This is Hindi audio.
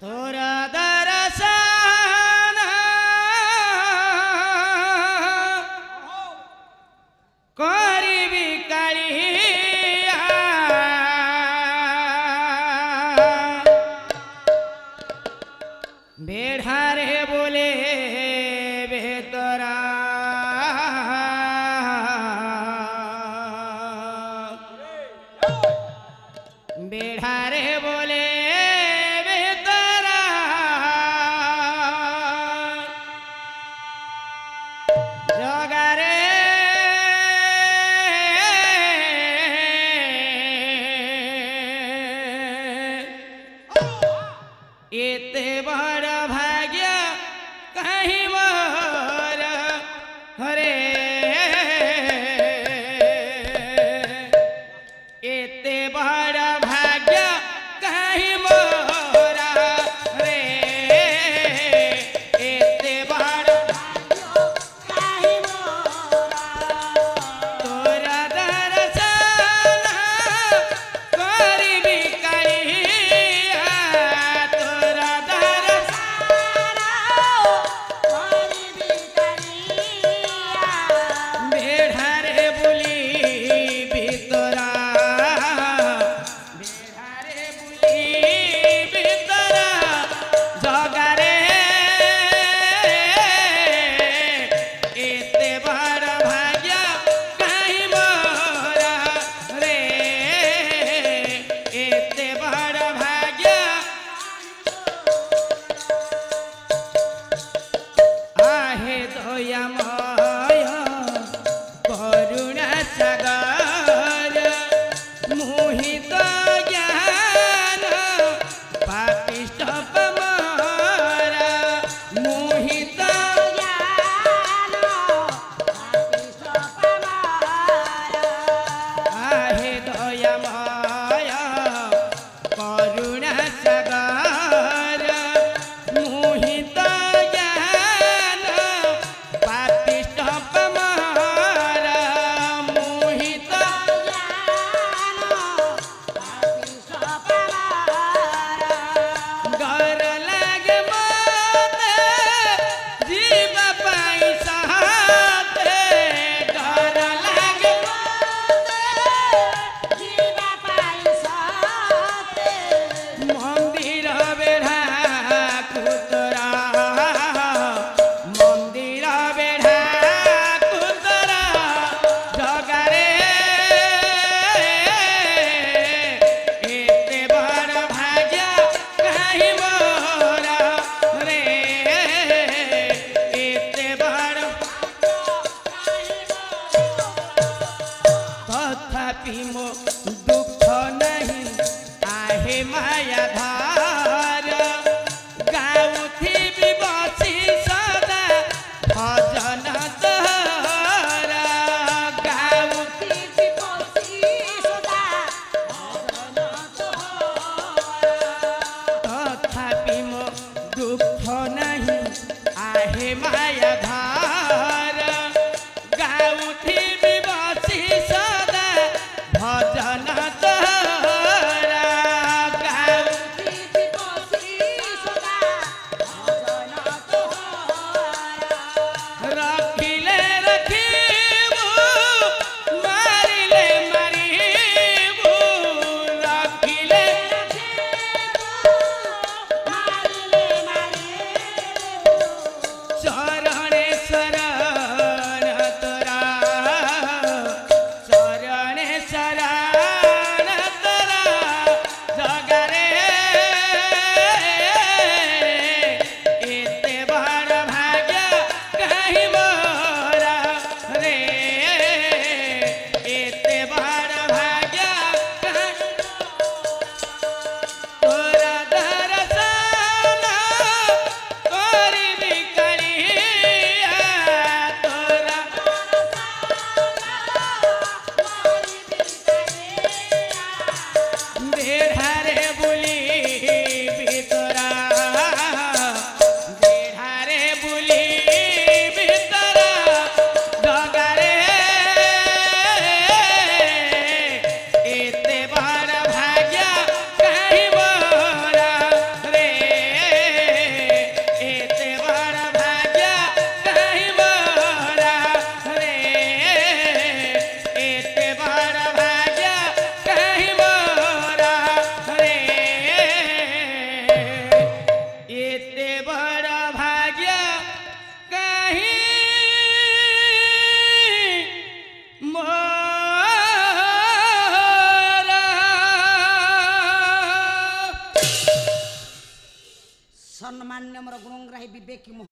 Toro कभी मो दुख नहीं आहे माया धा ಮಾನ್ಯಮರ ಗುಣಗ್ರಾಹಿ ವಿವೇಕಿ